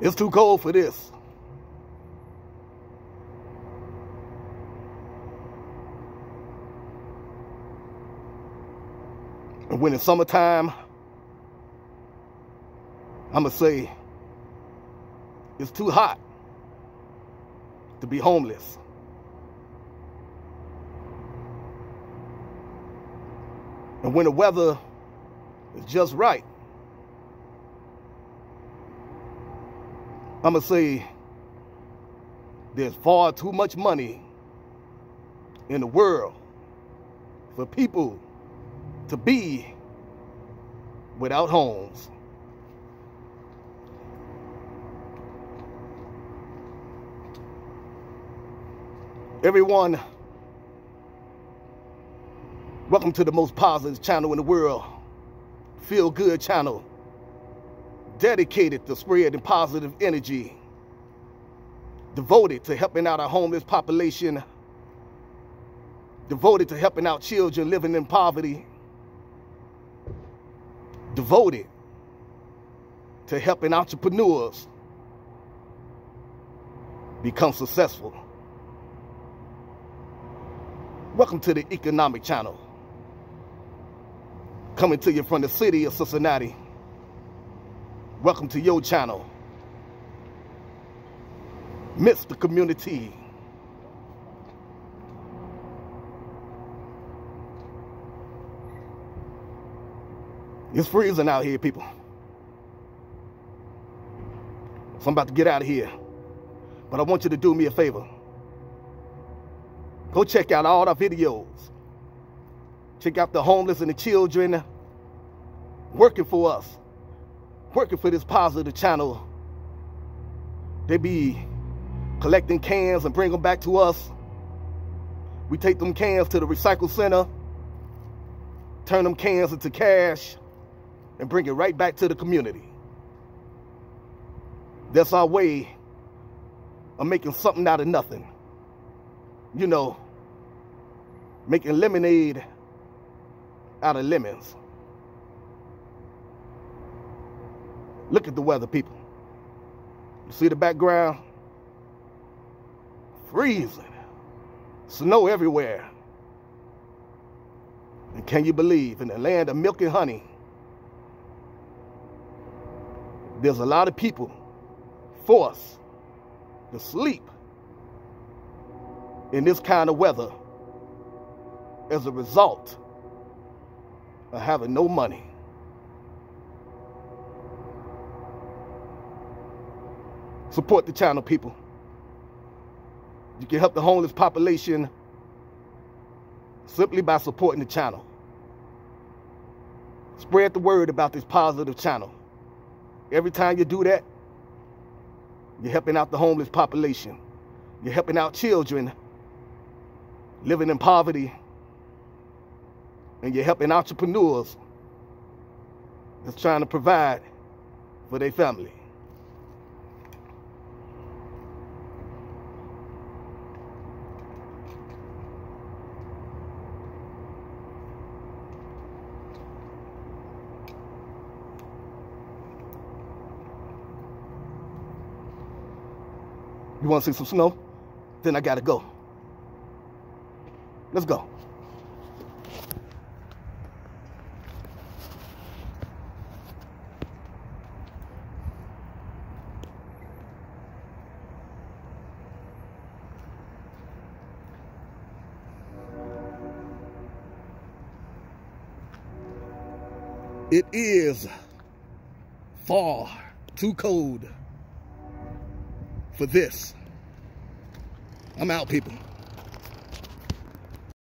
It's too cold for this. And when it's summertime, I'm going to say it's too hot to be homeless. And when the weather is just right, I'm going to say there's far too much money in the world for people to be without homes. Everyone, welcome to the most positive channel in the world, Feel Good channel, dedicated to spreading positive energy, devoted to helping out our homeless population, devoted to helping out children living in poverty, devoted to helping entrepreneurs become successful. Welcome to the Economic Channel. Coming to you from the city of Cincinnati. Welcome to your channel. Mr. Community. It's freezing out here, people. So I'm about to get out of here. But I want you to do me a favor. Go check out all our videos. Check out the homeless and the children working for us, working for this positive channel. They be collecting cans and bring them back to us. We take them cans to the recycle center, turn them cans into cash, and bring it right back to the community. That's our way of making something out of nothing. You know, making lemonade out of lemons. Look at the weather, people. You see the background? Freezing. Snow everywhere. And can you believe, in the land of milk and honey, there's a lot of people forced to sleep in this kind of weather as a result of having no money. Support the channel, people. You can help the homeless population simply by supporting the channel. Spread the word about this positive channel. Every time you do that, you're helping out the homeless population. You're helping out children living in poverty and you're helping entrepreneurs that's trying to provide for their family. You want to see some snow? Then I got to go. Let's go. It is far too cold for this. I'm out, people.